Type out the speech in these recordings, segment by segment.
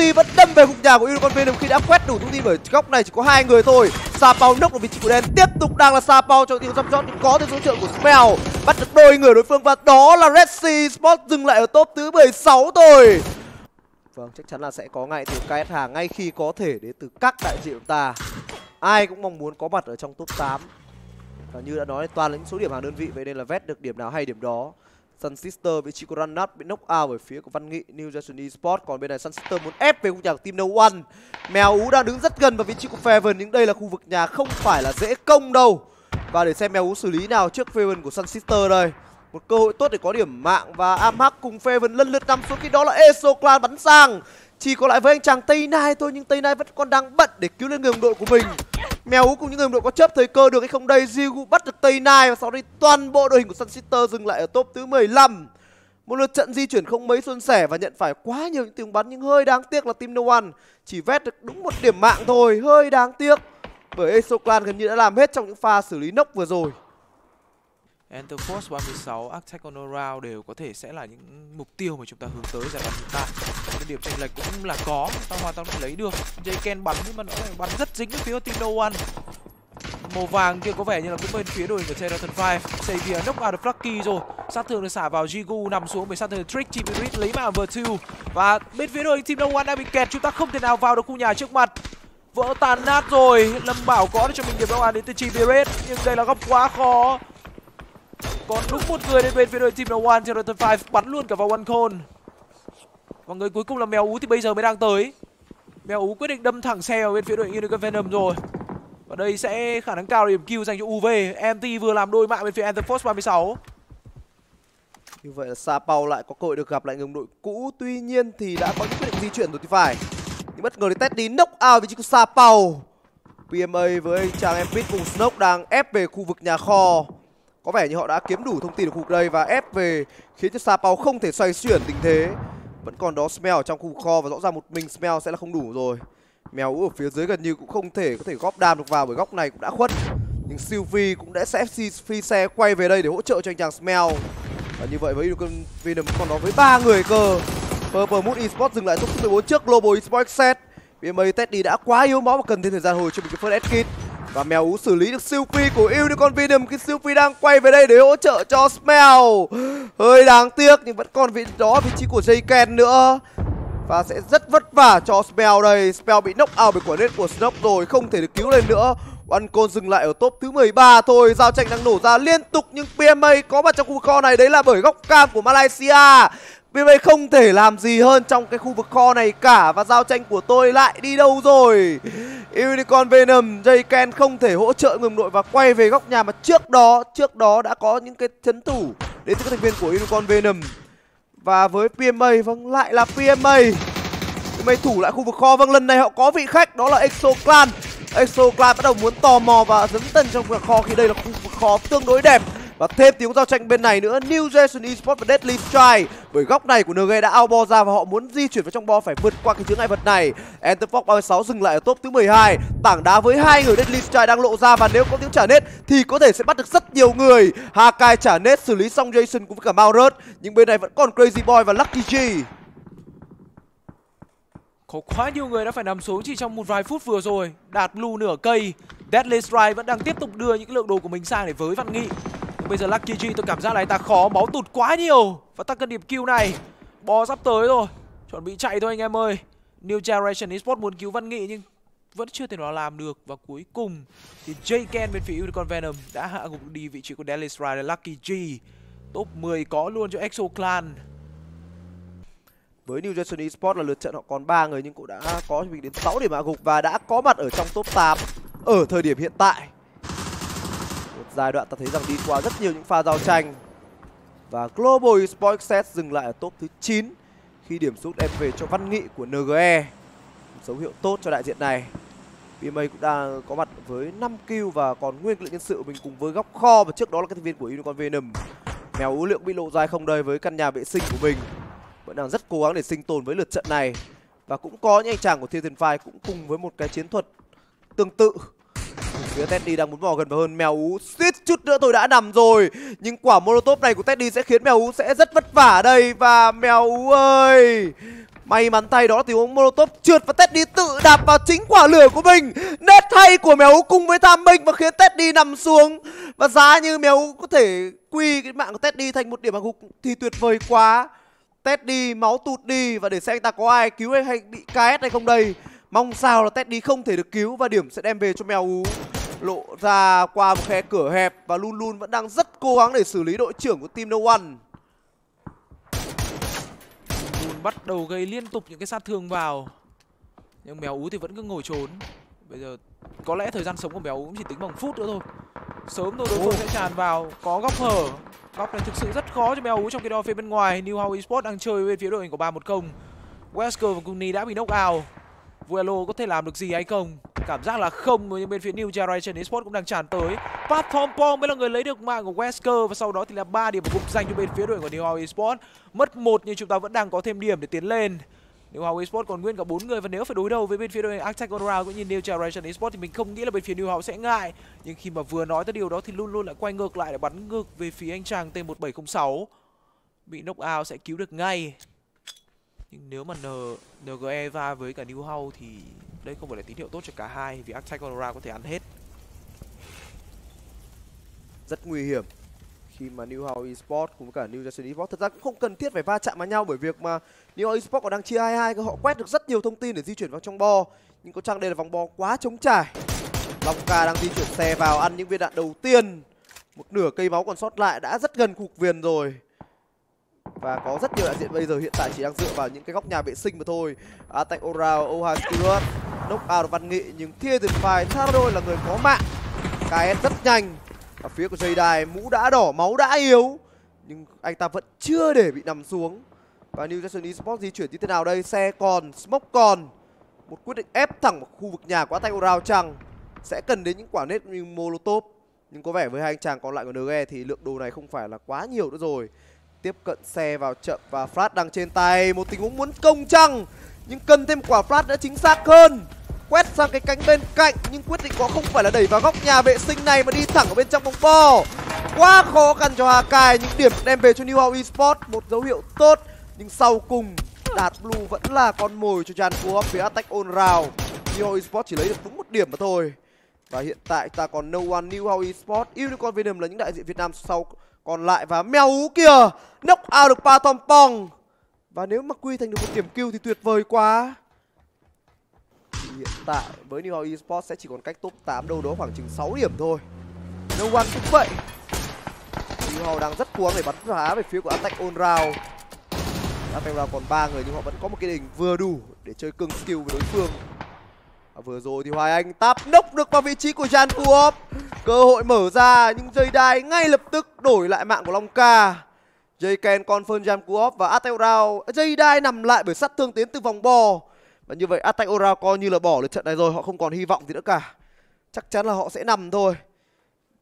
Rexy vẫn đâm về khung nhà của Unicorn Venom khi đã quét đủ thông tin bởi góc này chỉ có hai người thôi Sapao nốc ở vị trí của đen tiếp tục đang là Sa cho tiếng chăm chót nhưng có thêm hỗ trợ của Spell bắt được đôi người đối phương và đó là Red Sea Sport dừng lại ở top thứ 16 thôi Vâng, chắc chắn là sẽ có ngay từ KSH ngay khi có thể đến từ các đại diện của ta. Ai cũng mong muốn có mặt ở trong top 8. Và như đã nói toàn là những số điểm hàng đơn vị vậy nên là vét được điểm nào hay điểm đó. Sun Sister, vị trí của Run bị knock out ở phía của Văn Nghị, New Generation Esports còn bên này Sun Sister muốn ép về khu nhà của team No One. Mèo Ú đang đứng rất gần vào vị trí của Feven nhưng đây là khu vực nhà không phải là dễ công đâu. Và để xem Mèo Ú xử lý nào trước Feven của Sun Sister đây một cơ hội tốt để có điểm mạng và Amhak cùng Feven lần lượt nằm xuống khi đó là Eso Clan bắn sang chỉ còn lại với anh chàng Tây Nai thôi, nhưng Tây Nai vẫn còn đang bận để cứu lên người đồng đội của mình Mèo Ú cùng những người đồng đội có chấp thời cơ được hay không đây? Zigu bắt được Tây Nai và sau đây toàn bộ đội hình của Sun Sister dừng lại ở top thứ 15 một lượt trận di chuyển không mấy suôn sẻ và nhận phải quá nhiều những tiếng bắn nhưng hơi đáng tiếc là team No One chỉ vét được đúng một điểm mạng thôi. Hơi đáng tiếc bởi Eso Clan gần như đã làm hết trong những pha xử lý nốc vừa rồi. Enter Force 36, Attack on Round đều có thể sẽ là những mục tiêu mà chúng ta hướng tới giai đoạn hiện tại. Điểm chênh lệch cũng là có, ta hoàn toàn có thể lấy được. Jayken bắn nhưng mà nó lại bắn rất dính với phía team No One. Màu vàng kia có vẻ như là cũng bên phía đội của Terraton 5 Xavier knock out được Flucky rồi. Sát thương được xả vào Jigu nằm xuống với sát thương Trick Chibirit lấy mạng Vertu Và bên phía đội Team No One đang bị kẹt Chúng ta không thể nào vào được khu nhà trước mặt. Vỡ tàn nát rồi. Lâm Bảo có được cho mình điểm đầu an đến từ Reed Nhưng đây là góc quá khó. Còn đúng một người đến bên phía đội team No One Terraton 5 bắn luôn cả vào one cone và người cuối cùng là mèo ú thì bây giờ mới đang tới. Mèo ú quyết định đâm thẳng xe vào bên phía đội Unicorn Venom rồi. Và đây sẽ khả năng cao điểm kill dành cho UV MT vừa làm đôi mạng bên phía Anthem Force 36 như vậy là Sa Pau lại có cơ hội được gặp lại người đội cũ. Tuy nhiên thì đã có những quyết định di chuyển rồi thì phải. Nhưng bất ngờ thì Teddy knock out vị trí của Sa Pau. PMA với anh chàng Empit cùng Snoke đang ép về khu vực nhà kho. Có vẻ như họ đã kiếm đủ thông tin ở khu vực đây và ép về khiến cho Sapao không thể xoay chuyển tình thế vẫn còn đó Smell ở trong khu kho và rõ ràng một mình Smell sẽ là không đủ rồi. Mèo ở phía dưới gần như cũng không thể có thể góp đam được vào bởi góc này cũng đã khuất. Nhưng Sylvie cũng đã sẽ phi, phi xe quay về đây để hỗ trợ cho anh chàng Smell. Và như vậy với Unicorn Venom còn đó với ba người cơ. Purple Moon Esports dừng lại top 14 trước Global Esports set BMA Teddy đã quá yếu máu và cần thêm thời gian hồi cho mình cái first aid kit và mèo ú xử lý được siêu phi của Unicorn Venom khi siêu phi đang quay về đây để hỗ trợ cho Smell. Hơi đáng tiếc nhưng vẫn còn vị đó vị trí của Jayken nữa. Và sẽ rất vất vả cho Smell đây. Smell bị knock out bởi quả nết của snop rồi, không thể được cứu lên nữa. One Call dừng lại ở top thứ 13 thôi. Giao tranh đang nổ ra liên tục nhưng PMA có mặt trong khu kho này đấy là bởi góc cam của Malaysia. PMA không thể làm gì hơn trong cái khu vực kho này cả và giao tranh của tôi lại đi đâu rồi. Unicorn Venom, Jayken không thể hỗ trợ đồng đội và quay về góc nhà mà trước đó, trước đó đã có những cái chấn thủ đến từ các thành viên của Unicorn Venom. Và với PMA, vâng lại là PMA. PMA thủ lại khu vực kho, vâng lần này họ có vị khách đó là Exo Clan. Exo Clan bắt đầu muốn tò mò và dấn tân trong khu vực kho khi đây là khu vực kho tương đối đẹp và thêm tiếng giao tranh bên này nữa, New Jason Esports và Deadly Strike bởi góc này của NG đã out bo ra và họ muốn di chuyển vào trong bo phải vượt qua cái chướng ngại vật này. Enterfox 36 dừng lại ở top thứ 12 tảng đá với hai người Deadly Strike đang lộ ra và nếu có tiếng trả nết thì có thể sẽ bắt được rất nhiều người. Hakai trả nết, xử lý xong Jason cũng với cả Maurus. Nhưng bên này vẫn còn Crazy Boy và Lucky G. Có quá nhiều người đã phải nằm xuống chỉ trong một vài phút vừa rồi. Đạt blue nửa cây. Deadly Strike vẫn đang tiếp tục đưa những lượng đồ của mình sang để với Văn Nghị. Bây giờ Lucky G, tôi cảm giác là anh ta khó máu tụt quá nhiều. Và ta cần điểm kill này. Bò sắp tới rồi. Chuẩn bị chạy thôi anh em ơi. New Generation Esports muốn cứu Văn Nghị nhưng vẫn chưa thể nào làm được. Và cuối cùng thì Jayken bên phía Unicorn Venom đã hạ gục đi vị trí của Dallas Rider Lucky G. Top 10 có luôn cho Exo Clan. Với New Generation Esports là lượt trận họ còn 3 người nhưng cũng đã có mình đến 6 điểm hạ gục và đã có mặt ở trong top 8 ở thời điểm hiện tại giai đoạn ta thấy rằng đi qua rất nhiều những pha giao tranh và Global Esports Set dừng lại ở top thứ 9 khi điểm rút đem về cho Văn Nghị của NGE. Dấu hiệu tốt cho đại diện này. BMA cũng đang có mặt với 5 kill và còn nguyên lượng nhân sự mình cùng với góc kho và trước đó là các thành viên của Unicorn Venom. Mèo ưu lượng bị lộ dài không đây với căn nhà vệ sinh của mình. Vẫn đang rất cố gắng để sinh tồn với lượt trận này. Và cũng có những anh chàng của Thiên Thần Phai cũng cùng với một cái chiến thuật tương tự phía Teddy đang muốn vò gần vào hơn mèo ú suýt chút nữa tôi đã nằm rồi. Nhưng quả molotov này của Teddy sẽ khiến mèo ú sẽ rất vất vả đây. Và mèo ú ơi May mắn tay đó thì ông Molotov trượt và Teddy tự đạp vào chính quả lửa của mình. Nét hay của Mèo cùng với Tham Minh và khiến Teddy nằm xuống. Và giá như Mèo có thể quy cái mạng của Teddy thành một điểm bằng gục thì tuyệt vời quá. Teddy máu tụt đi và để xem anh ta có ai cứu hay, hay bị KS hay không đây. Mong sao là Teddy không thể được cứu và điểm sẽ đem về cho Mèo Ú Lộ ra qua một khe cửa hẹp và Lun Lun vẫn đang rất cố gắng để xử lý đội trưởng của team No One. Lun bắt đầu gây liên tục những cái sát thương vào, Nhưng mèo ú thì vẫn cứ ngồi trốn. Bây giờ có lẽ thời gian sống của mèo ú cũng chỉ tính bằng phút nữa thôi. Sớm thôi, đối phương sẽ tràn vào, Có góc hở. Góc này thực sự rất khó cho mèo ú trong cái đo phía bên ngoài. New How Esports đang chơi bên phía đội hình của 3 một công Wesker và Kuni đã bị knock out. Vuelo có thể làm được gì hay không Cảm giác là không, nhưng bên phía New Generation Esports cũng đang tràn tới Pat Thompson mới là người lấy được mạng của Wesker Và sau đó thì là ba điểm gục dành cho bên phía đội của New House Esports Mất một nhưng chúng ta vẫn đang có thêm điểm để tiến lên New House Esports còn nguyên cả bốn người và nếu phải đối đầu với bên phía đội Attack On Round cũng như New Generation Esports thì mình không nghĩ là bên phía New House sẽ ngại. Nhưng khi mà vừa nói tới điều đó thì luôn luôn lại quay ngược lại để bắn ngược về phía anh chàng T1706. Bị knock out sẽ cứu được ngay. Nhưng nếu mà N NGE va với cả New House thì đây không phải là tín hiệu tốt cho cả hai, vì Arctic On có thể ăn hết. Rất nguy hiểm khi mà New House Esports cùng với cả New Generation Esports thật ra cũng không cần thiết phải va chạm vào nhau bởi việc mà New House Esports còn đang chia hai hai, họ quét được rất nhiều thông tin để di chuyển vào trong bo. Nhưng có chăng đây là vòng bo quá trống trải? Long Ca đang di chuyển xe vào ăn những viên đạn đầu tiên. Một nửa cây máu còn sót lại đã rất gần cục viền rồi và có rất nhiều đại diện bây giờ hiện tại chỉ đang dựa vào những cái góc nhà vệ sinh mà thôi. Attack oral oha stewart knock out văn nghị, nhưng thiên tuyệt phai đôi là người có mạng. Cái rất nhanh. Ở phía của dây đài mũ đã đỏ, máu đã yếu. Nhưng anh ta vẫn chưa để bị nằm xuống. Và New Jackson Esports di chuyển như thế nào đây? Xe còn, smoke còn. Một quyết định ép thẳng vào khu vực nhà của Attack Round chăng? Sẽ cần đến những quả nết như Molotov. Nhưng có vẻ với hai anh chàng còn lại của NG thì lượng đồ này không phải là quá nhiều nữa rồi tiếp cận xe vào chậm và Flash đang trên tay. Một tình huống muốn công chăng, nhưng cần thêm quả Flash đã chính xác hơn. Quét sang cái cánh bên cạnh, nhưng quyết định có không phải là đẩy vào góc nhà vệ sinh này mà đi thẳng ở bên trong bóng bo quá khó khăn cho Hakai những điểm đem về cho New House Esports một dấu hiệu tốt, nhưng sau cùng đạt blue vẫn là con mồi cho Jan Phú phía attack on round. New House Esports chỉ lấy được đúng một điểm mà thôi và hiện tại ta còn no one New How Esports Unicorn Venom là những đại diện Việt Nam sau còn lại và mèo ú kìa knock out được pa tom pong. Và nếu mà quy thành được một điểm kill thì tuyệt vời quá. Hiện tại với New How Esports sẽ chỉ còn cách top 8 đâu đó khoảng chừng 6 điểm thôi. No One cũng vậy. New How đang rất cố gắng để bắn phá về phía của Attack On Round. Attack Round còn ba người nhưng họ vẫn có một cái đỉnh vừa đủ để chơi cưng skill với đối phương. Dạ, vừa rồi thì Hoài Anh táp nốc được vào vị trí của Jan Kuop cơ hội mở ra nhưng dây đai ngay lập tức đổi lại mạng của Long Ca. Jay Ken confirm Jan Kuop và Attack Round dây đai nằm lại bởi sát thương tiến từ vòng bò. Và như vậy Attack Ora coi như là bỏ được trận này rồi họ không còn hy vọng gì nữa cả. Chắc chắn là họ sẽ nằm thôi.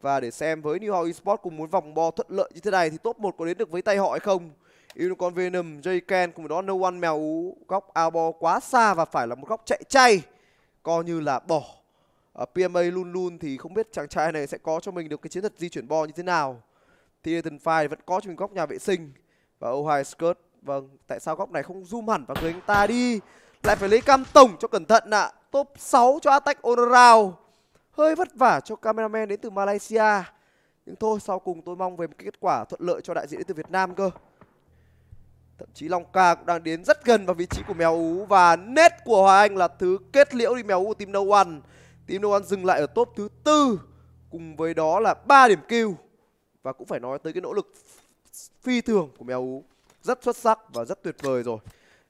Và để xem với New Hall Esports cùng muốn vòng bo thuận lợi như thế này thì top 1 có đến được với tay họ hay không? Unicorn Venom, Jay Ken cùng với đó No One mèo ú. Góc ao quá xa và phải là một góc chạy chay coi như là bỏ. Ở PMA luôn luôn thì không biết chàng trai này sẽ có cho mình được cái chiến thuật di chuyển bo như thế nào. Thì Ethan Fire vẫn có cho mình góc nhà vệ sinh. Và Ohio Skirt vâng tại sao góc này không zoom hẳn vào người anh ta đi? Lại phải lấy cam tổng cho cẩn thận ạ. À. top 6 cho attack all around hơi vất vả cho cameraman đến từ malaysia. Nhưng thôi, sau cùng tôi mong về một cái kết quả thuận lợi cho đại diện đến từ việt nam cơ thậm chí long ca cũng đang đến rất gần vào vị trí của mèo ú và nét của hòa anh là thứ kết liễu đi mèo ú của team no one. Team no one dừng lại ở top thứ tư, cùng với đó là ba điểm kill và cũng phải nói tới cái nỗ lực phi thường của mèo ú. Rất xuất sắc và rất tuyệt vời rồi.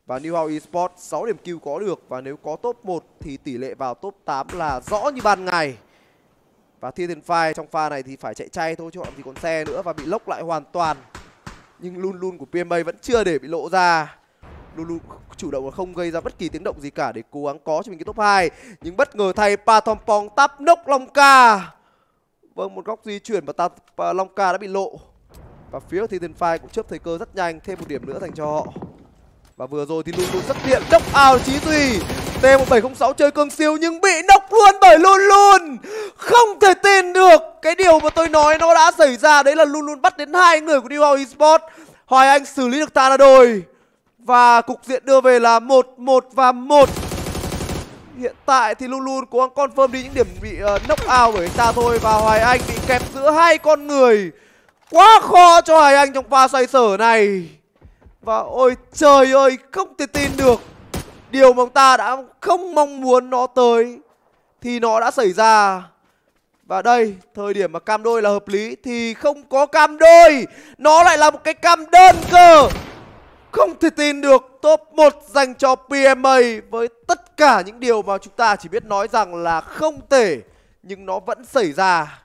Và New House Esports 6 điểm kill có được. Và nếu có top 1 thì tỷ lệ vào top 8 là rõ như ban ngày. Và Thiên thiên Phai trong pha này thì phải chạy chay thôi, chứ họ thì còn xe nữa và bị lốc lại hoàn toàn. Nhưng luôn luôn của PMA vẫn chưa để bị lộ ra. Luôn luôn chủ động là không gây ra bất kỳ tiếng động gì cả để cố gắng có cho mình cái top 2. Nhưng bất ngờ thay Patompong tắp nốc Long Ca. Vâng một góc di chuyển và ta Long Ca đã bị lộ. Và phía Thiên Phai cũng chớp thời cơ rất nhanh, thêm một điểm nữa dành cho họ và vừa rồi thì luôn luôn xuất hiện đốc ảo trí tùy t 1706 chơi cường siêu nhưng bị nốc luôn bởi luôn luôn không thể tin được cái điều mà tôi nói nó đã xảy ra. Đấy là luôn luôn bắt đến hai người của New Esports. Hoài Anh xử lý được ta là đồi Và cục diện đưa về là 1 1 và 1 Hiện tại thì luôn luôn cố gắng confirm đi những điểm bị uh, knock out bởi anh ta thôi. Và Hoài Anh bị kẹp giữa hai con người. Quá khó cho Hoài Anh trong pha xoay sở này. Và ôi trời ơi không thể tin được. Điều mà ông ta đã không mong muốn nó tới Thì nó đã xảy ra. Và đây, thời điểm mà cam đôi là hợp lý Thì không có cam đôi. Nó lại là một cái cam đơn cơ. Không thể tin được Top 1 dành cho PMA Với tất cả những điều mà chúng ta chỉ biết nói rằng là không thể Nhưng nó vẫn xảy ra.